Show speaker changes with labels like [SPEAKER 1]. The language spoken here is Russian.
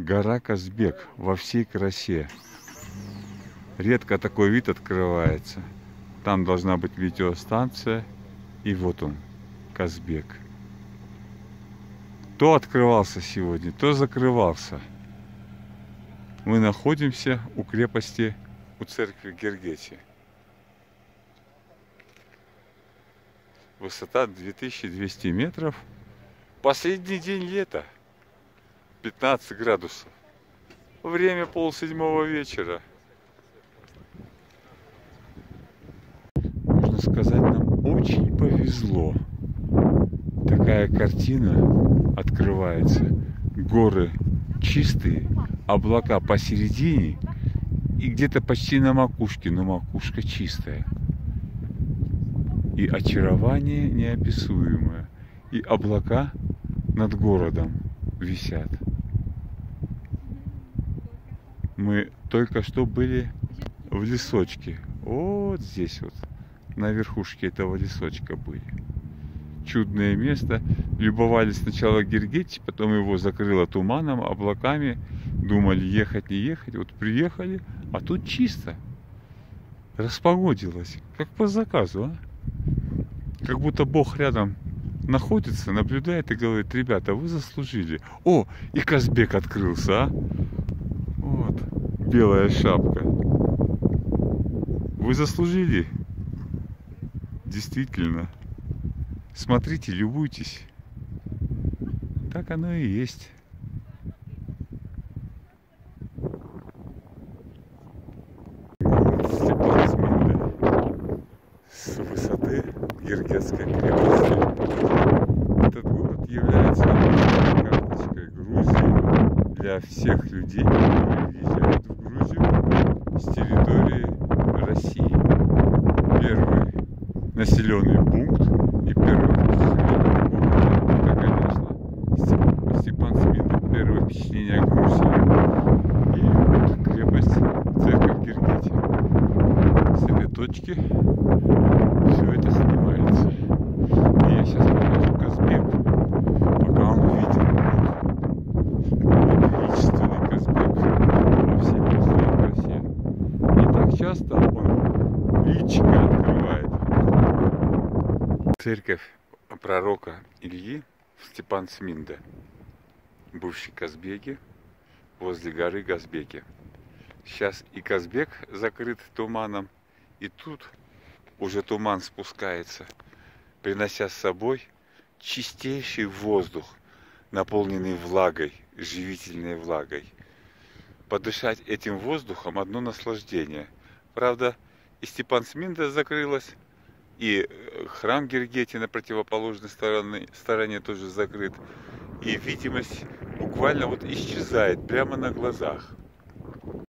[SPEAKER 1] Гора Казбек во всей красе. Редко такой вид открывается. Там должна быть видеостанция. И вот он, Казбек. То открывался сегодня, то закрывался. Мы находимся у крепости, у церкви Гергети. Высота 2200 метров. Последний день лета. 15 градусов. Время полседьмого вечера. Можно сказать, нам очень повезло. Такая картина открывается. Горы чистые, облака посередине и где-то почти на макушке, но макушка чистая. И очарование неописуемое. И облака над городом висят. Мы только что были в лесочке. Вот здесь вот, на верхушке этого лесочка были. Чудное место. Любовались сначала Гергетти, потом его закрыло туманом, облаками. Думали, ехать, не ехать. Вот приехали, а тут чисто. Распогодилось. Как по заказу, а? Как будто Бог рядом находится, наблюдает и говорит, ребята, вы заслужили. О, и Казбек открылся, а? Белая шапка. Вы заслужили. Действительно. Смотрите, любуйтесь. Так оно и есть. с высоты Гергетской крепости. Этот город является для всех людей, которые въезжают в с территории России. Первый населенный пункт и первый населенный пункт, это, конечно, Степан Смит, первое впечатление о Грузии. И вот крепость церковь Гергети. С этой точки все это снимается. И я сейчас покажу Казбек, пока он виден. Вот величественный Казбек во всей часто он личико открывает. Церковь пророка Ильи в Степан Сминде, бывший Казбеге, возле горы Газбеки. Сейчас и Казбек закрыт туманом, и тут уже туман спускается, принося с собой чистейший воздух, наполненный влагой, живительной влагой. Подышать этим воздухом одно наслаждение – Правда, и Степан Сминда закрылась, и э, храм Гергети на противоположной стороне, стороне тоже закрыт. И видимость буквально вот исчезает прямо на глазах.